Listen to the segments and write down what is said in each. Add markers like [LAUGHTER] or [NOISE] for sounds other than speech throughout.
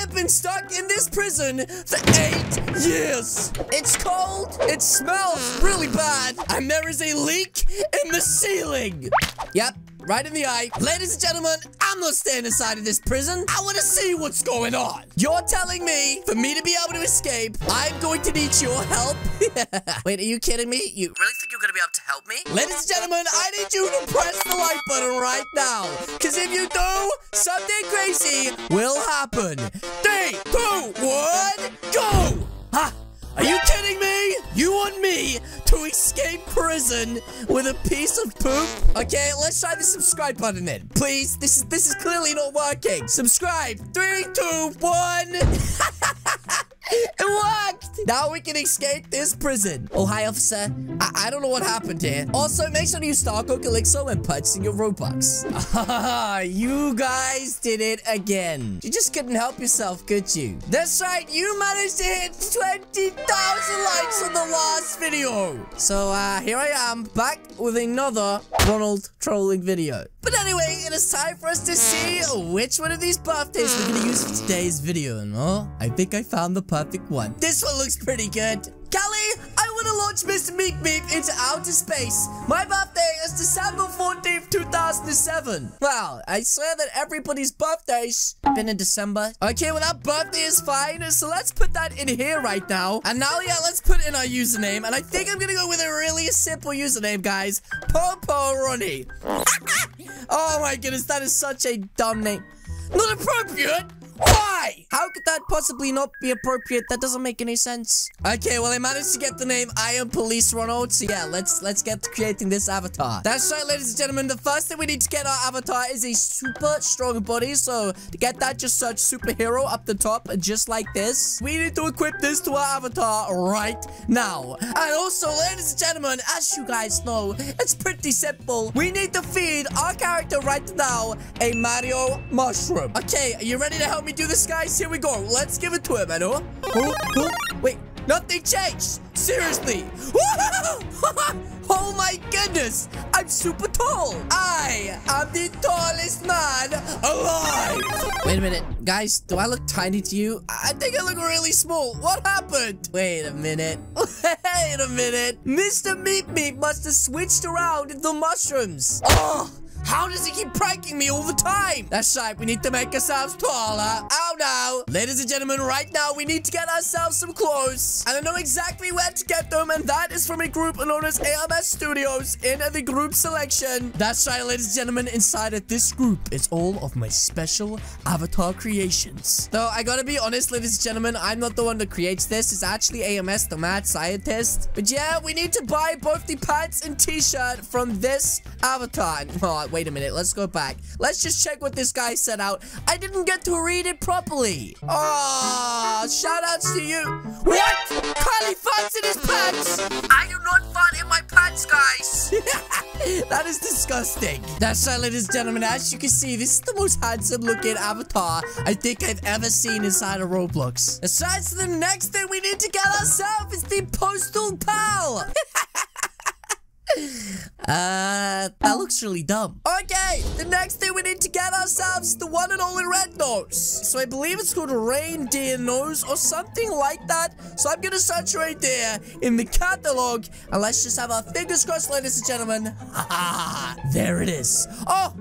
have been stuck in this prison for eight years. It's cold. It smells really bad. And there is a leak in the ceiling. Yep, right in the eye. Ladies and gentlemen, I'm not staying inside of this prison. I want to see what's going on. You're telling me for me to be able to escape, I'm going to need your help? [LAUGHS] Wait, are you kidding me? You really help me? Ladies and gentlemen, I need you to press the like button right now. Because if you do, something crazy will happen. Three, two, one, go! Ha! Are you kidding me? You want me to escape prison with a piece of poop? Okay, let's try the subscribe button then. Please, this is this is clearly not working. Subscribe. Three, two, one. [LAUGHS] It worked! Now we can escape this prison. Oh, hi, officer. I, I don't know what happened here. Also, make sure you star code Calixo and purchase your Robux. [LAUGHS] you guys did it again. You just couldn't help yourself, could you? That's right. You managed to hit 20,000 likes on the last video. So, uh, here I am back with another Ronald trolling video. But anyway, it is time for us to see which one of these birthdays we're to use for today's video. And oh, I think I found the perfect one. This one looks pretty good. I want to launch Mr. Meek Meek into outer space. My birthday is December 14th, 2007. Wow, I swear that everybody's birthdays been in December. Okay, well, that birthday is fine. So let's put that in here right now. And now, yeah, let's put in our username. And I think I'm going to go with a really simple username, guys. Popo Ronnie. [LAUGHS] oh, my goodness. That is such a dumb name. Not appropriate. Why? How could that possibly not be appropriate? That doesn't make any sense. Okay, well, I managed to get the name I am Police Ronald. So yeah, let's let's get to creating this avatar. That's right, ladies and gentlemen. The first thing we need to get our avatar is a super strong body. So to get that, just search superhero up the top, just like this. We need to equip this to our avatar right now. And also, ladies and gentlemen, as you guys know, it's pretty simple. We need to feed our character right now a Mario mushroom. Okay, are you ready to help me do this, guys? Here we go. Let's give it to him, I know. Oh, wait, nothing changed. Seriously. [LAUGHS] oh my goodness. I'm super tall. I am the tallest man alive. Wait a minute. Guys, do I look tiny to you? I think I look really small. What happened? Wait a minute. [LAUGHS] Wait a minute. Mr. Meat Meat must have switched around the mushrooms. Oh. How does he keep pranking me all the time? That's right, we need to make ourselves taller. Oh no. Ladies and gentlemen, right now we need to get ourselves some clothes. And I know exactly where to get them, and that is from a group known as AMS Studios in the group selection. That's right, ladies and gentlemen, inside of this group is all of my special avatar creations. Though I gotta be honest, ladies and gentlemen, I'm not the one that creates this. It's actually AMS, the mad scientist. But yeah, we need to buy both the pants and t-shirt from this avatar. [LAUGHS] Wait a minute. Let's go back. Let's just check what this guy said out. I didn't get to read it properly. Oh, shout outs to you. What? Kylie farts in his pants. I do not fart in my pants, guys. [LAUGHS] that is disgusting. That's right, ladies and gentlemen. As you can see, this is the most handsome looking avatar I think I've ever seen inside of Roblox. Aside so the next thing we need to get ourselves is the postal pal. [LAUGHS] Uh, that looks really dumb. Okay, the next thing we need to get ourselves the one and only red nose. So I believe it's called reindeer nose or something like that. So I'm gonna search right there in the catalog and let's just have our fingers crossed, ladies and gentlemen. [LAUGHS] there it is. Oh,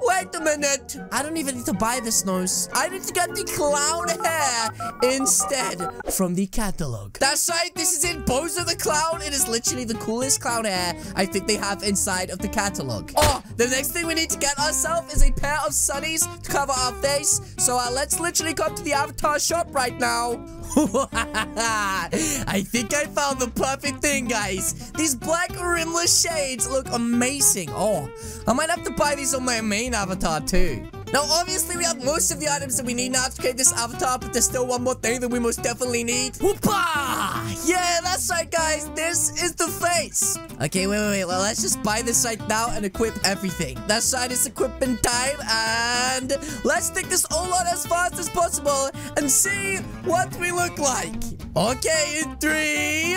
Wait a minute. I don't even need to buy this nose. I need to get the clown hair instead from the catalog. That's right. This is in Bozo the Clown. It is literally the coolest clown hair I think they have inside of the catalog. Oh, the next thing we need to get ourselves is a pair of sunnies to cover our face. So uh, let's literally go to the avatar shop right now. [LAUGHS] I think I found the perfect thing, guys. These black rimless shades look amazing. Oh, I might have to buy these on my main avatar too. Now, obviously, we have most of the items that we need now to create this avatar, but there's still one more thing that we most definitely need. Whoopa! Yeah, that's right, guys. This is the face. Okay, wait, wait, wait. Well, let's just buy this right now and equip everything. That's right, it's equipment time, and let's take this all on as fast as possible and see what we look like. Okay, in three,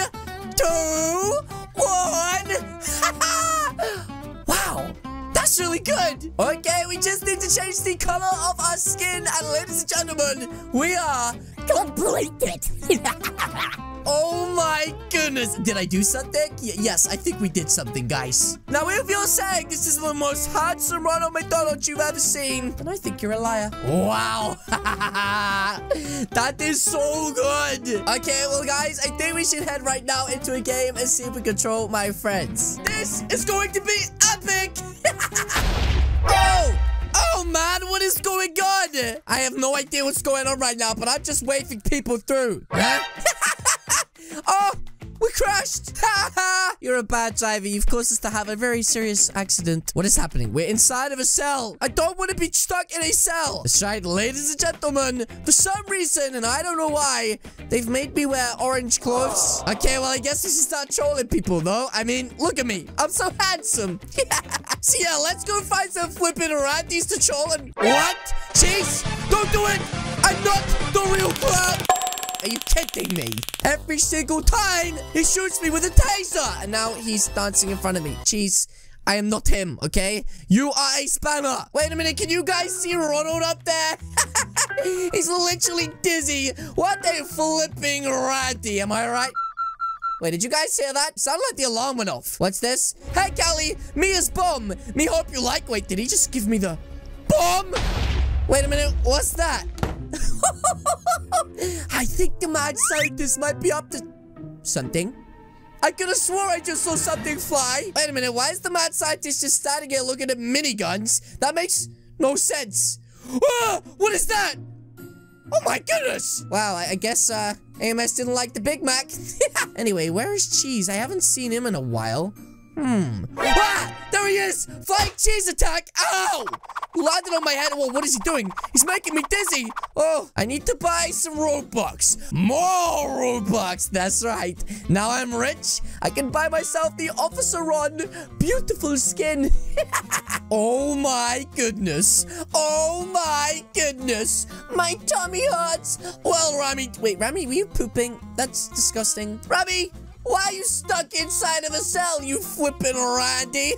two, one. [LAUGHS] really good. Okay, we just need to change the color of our skin. And ladies and gentlemen, we are Completed. [LAUGHS] Oh my goodness. Did I do something? Y yes, I think we did something, guys. Now, if you're saying this is the most handsome Ronald McDonald you've ever seen, then I think you're a liar. Wow. [LAUGHS] that is so good. Okay, well, guys, I think we should head right now into a game and see if we control my friends. This is going to be epic. [LAUGHS] oh! Oh, man, what is going on? I have no idea what's going on right now, but I'm just waving people through. Huh? [LAUGHS] oh, we crashed. [LAUGHS] Ha ha! You're a bad driver. You've caused us to have a very serious accident. What is happening? We're inside of a cell. I don't want to be stuck in a cell. That's right, ladies and gentlemen. For some reason, and I don't know why, they've made me wear orange clothes. Okay, well, I guess we should start trolling people, though. I mean, look at me. I'm so handsome. [LAUGHS] so, yeah, let's go find some flipping Randy's to troll and... What? Chase, don't do it. I'm not the real clown. Are you kidding me? Every single time, he shoots me with a taser. And now he's dancing in front of me. Cheese. I am not him, okay? You are a spammer. Wait a minute, can you guys see Ronald up there? [LAUGHS] He's literally dizzy. What a flipping ratty, am I right? Wait, did you guys hear that? Sounded like the alarm went off. What's this? Hey, Callie, me is Bomb. Me hope you like. Wait, did he just give me the bomb? Wait a minute, what's that? [LAUGHS] I think the mad scientist might be up to something. I could have swore I just saw something fly. Wait a minute, why is the mad scientist just standing here looking at miniguns? That makes no sense. Ah, what is that? Oh my goodness! Wow, I, guess uh, AMS didn't like the Big Mac. [LAUGHS] anyway, where is Cheese? I haven't seen him in a while. Hmm. Ah! There he is! Flying cheese attack! Ow! Landed on my head. What is he doing? He's making me dizzy. Oh, I need to buy some Robux. More Robux. That's right. Now I'm rich. I can buy myself the Officer Ron beautiful skin. [LAUGHS] oh my goodness. Oh my goodness. My tummy hurts. Well, Rami. Wait, Rami, were you pooping? That's disgusting. Rami, why are you stuck inside of a cell, you flippin' Randy?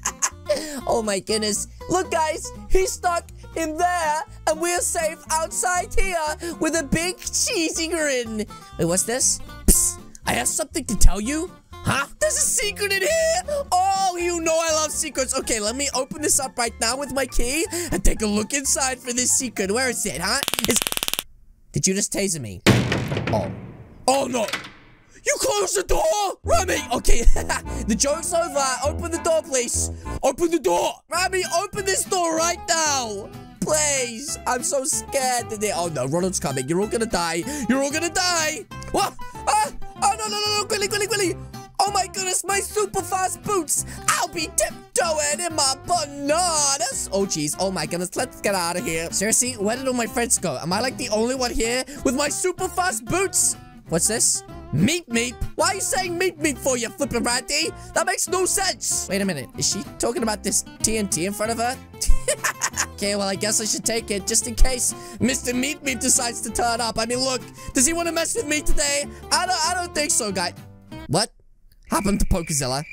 [LAUGHS] oh my goodness. Look, guys, he's stuck in there, and we're safe outside here with a big cheesy grin. Wait, what's this? Psst, I have something to tell you. Huh? There's a secret in here! Oh, you know I love secrets. Okay, let me open this up right now with my key and take a look inside for this secret. Where is it, huh? It's... Did you just taser me? Oh. Oh, no. You closed the door! Rami! Okay, [LAUGHS] the joke's over. Open the door, please. Open the door! Rami, open this door right now! Please! I'm so scared today. Oh no, Ronald's coming. You're all gonna die. You're all gonna die! What? Ah! Oh no, no, no, no! Quickly, quickly, quickly! Oh my goodness, my super fast boots! I'll be tiptoeing in my bananas! Oh jeez, oh my goodness, let's get out of here. Seriously, where did all my friends go? Am I like the only one here with my super fast boots? What's this? Meat meat? Why are you saying meat meat for, you flippin' ratty? That makes no sense. Wait a minute. Is she talking about this TNT in front of her? [LAUGHS] okay, well, I guess I should take it just in case Mr. Meat Meat decides to turn up. I mean, look, does he want to mess with me today? I don't, I don't think so, guy. What happened to Pokezilla?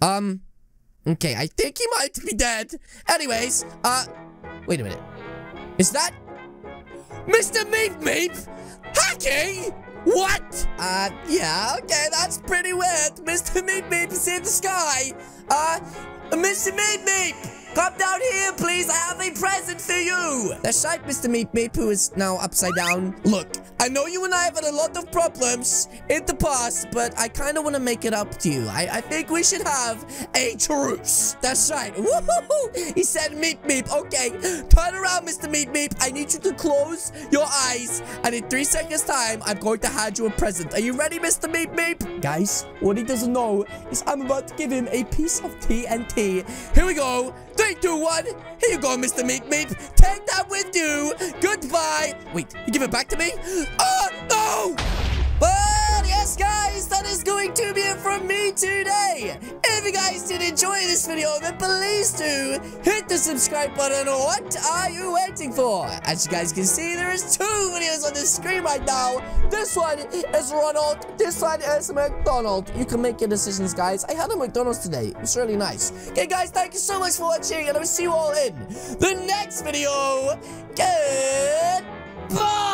Um, okay, I think he might be dead. Anyways, uh, wait a minute. Is that Mr. Meat Meat hacking? What? Uh, yeah, okay, that's pretty weird. Mr. Meep Meep is in the sky. Uh, Mr. Meep Meep! Come down here, please. I have a present for you. That's right, Mr. Meep Meep, who is now upside down. Look, I know you and I have had a lot of problems in the past, but I kind of want to make it up to you. I, I think we should have a truce. That's right. Woohoo! He said Meep Meep. Okay, turn around, Mr. Meep Meep. I need you to close your eyes, and in three seconds' time, I'm going to hand you a present. Are you ready, Mr. Meep Meep? Guys, what he doesn't know is I'm about to give him a piece of TNT. Here we go. Three, two, one. Here you go, Mr. Meat Meat. Take that with you. Goodbye. Wait, you give it back to me? Oh, no! Yes, guys, that is going to be it from me today. If you guys did enjoy this video, then please do hit the subscribe button. What are you waiting for? As you guys can see, there is two videos on the screen right now. This one is Ronald. This one is McDonald. You can make your decisions, guys. I had a McDonald's today. It was really nice. Okay, guys, thank you so much for watching, and I will see you all in the next video. Goodbye.